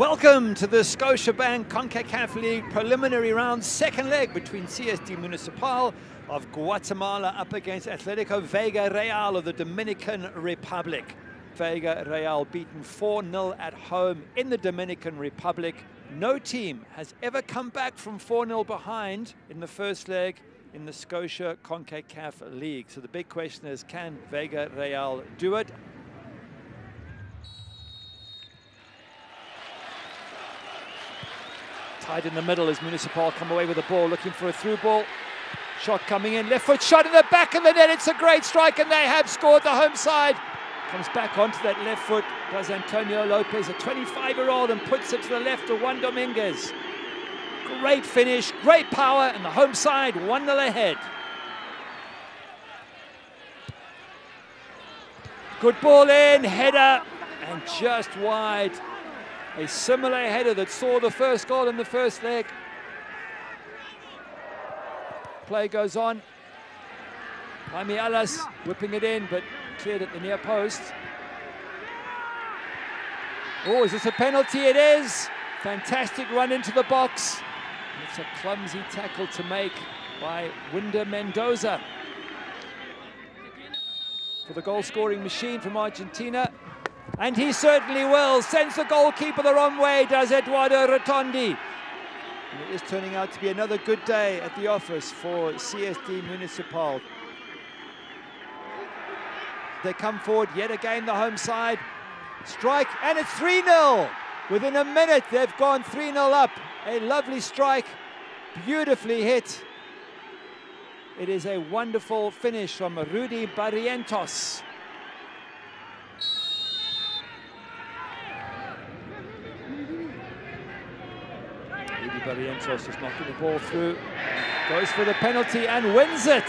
Welcome to the Scotiabank CONCACAF League preliminary round, second leg between CSD Municipal of Guatemala up against Atletico Vega Real of the Dominican Republic. Vega Real beaten 4-0 at home in the Dominican Republic. No team has ever come back from 4-0 behind in the first leg in the Scotia CONCACAF League. So the big question is, can Vega Real do it? Tied in the middle as Municipal come away with the ball, looking for a through ball. Shot coming in, left foot shot in the back of the net. It's a great strike, and they have scored the home side. Comes back onto that left foot, does Antonio Lopez, a 25-year-old, and puts it to the left of Juan Dominguez. Great finish, great power, and the home side 1 0 ahead. Good ball in, header, and just wide. A similar header that saw the first goal in the first leg. Play goes on. Jaime Alas whipping it in, but cleared at the near post. Oh, is this a penalty? It is. Fantastic run into the box. It's a clumsy tackle to make by Winder Mendoza. For the goal-scoring machine from Argentina. And he certainly will. Sends the goalkeeper the wrong way, does Eduardo Rotondi. And it is turning out to be another good day at the office for CSD Municipal. They come forward yet again, the home side. Strike, and it's 3-0. Within a minute, they've gone 3-0 up. A lovely strike, beautifully hit. It is a wonderful finish from Rudy Barrientos. Barrientos is knocking the ball through, goes for the penalty and wins it.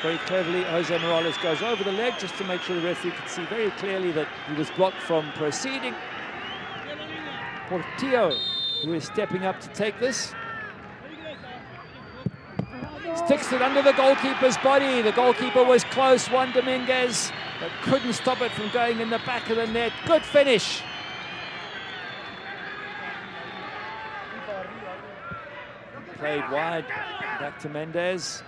Very cleverly, Jose Morales goes over the leg just to make sure the referee could see very clearly that he was blocked from proceeding. Portillo, who is stepping up to take this. Sticks it under the goalkeeper's body. The goalkeeper was close, Juan Dominguez, but couldn't stop it from going in the back of the net. Good finish. Played wide, back to Mendez.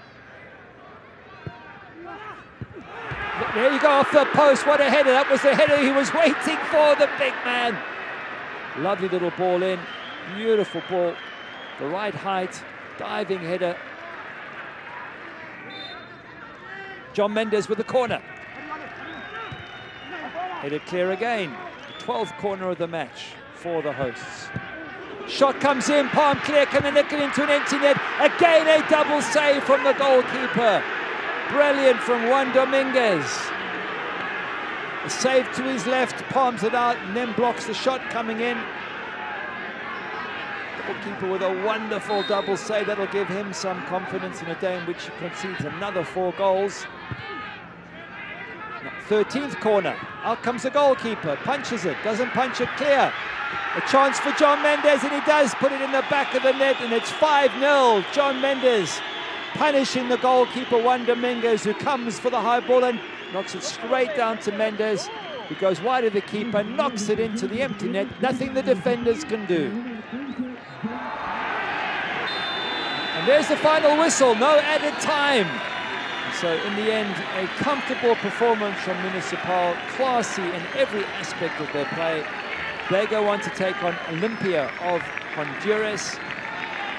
There you go, off the post. What a header. That was the header he was waiting for, the big man. Lovely little ball in. Beautiful ball. The right height. Diving header. John Mendes with the corner. Headed clear again. The 12th corner of the match for the hosts. Shot comes in, palm clear, can they nick it into an empty net? Again, a double save from the goalkeeper. Brilliant from Juan Dominguez. A save to his left, palms it out, and then blocks the shot coming in. The goalkeeper with a wonderful double save. That'll give him some confidence in a day in which he concedes another four goals. 13th corner. Out comes the goalkeeper. Punches it. Doesn't punch it clear. A chance for John Mendes, and he does put it in the back of the net, and it's 5-0. John Mendes punishing the goalkeeper, Juan Dominguez, who comes for the high ball and knocks it straight down to Mendes, who goes wide of the keeper, knocks it into the empty net. Nothing the defenders can do. And there's the final whistle, no added time. So in the end, a comfortable performance from Municipal, classy in every aspect of their play. They go on to take on Olimpia of Honduras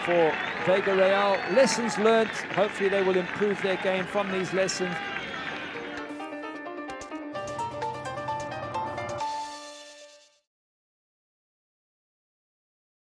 for Vega Real. Lessons learned. Hopefully they will improve their game from these lessons.